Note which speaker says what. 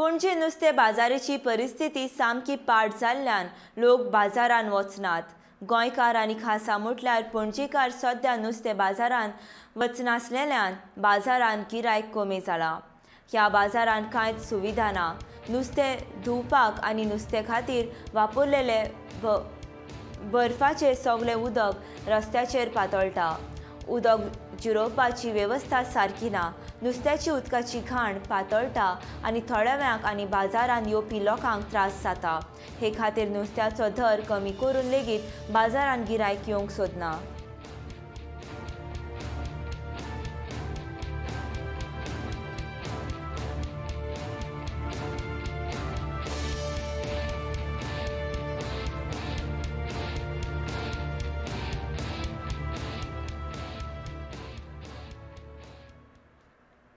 Speaker 1: पणजे नुस्तें बाजाराची परिस्थिती सामकी पाड जाल्ल्यान लोक बाजारान वचनात. गोंयकार आनी खासा म्हटल्यार पणजेकार सद्या नुस्तें बाजारान वचनासलेल्यान बाजारान गिरायक कमी जाला. ह्या बाजारान कांयच सुविधा ना. नुस्तें धुवपाक आनी नुस्तें खातीर वापरलेले ब बर्फाचें सगलें उदक रस्त्याचेर पातळटा. उदक जिरोवपाची वेवस्था सारकी ना. नुस्त्याची उदकाची घाण पातळटा आनी थोड्या वेळाक आनी बाजारान येवपी लोकांक त्रास जाता. हे खातीर नुस्त्याचो दर कमी करून लेगीत बाजारान गिरायक येवंक सोदना.